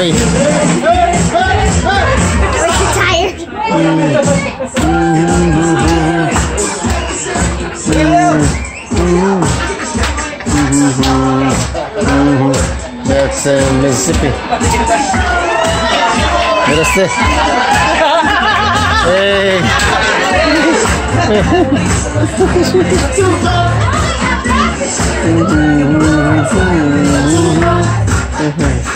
watch. Bobby. We're too tired. That's uh, Mississippi. What's this? Hey.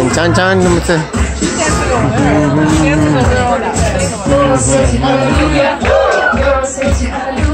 And Chan Chan, what's? Mm -hmm.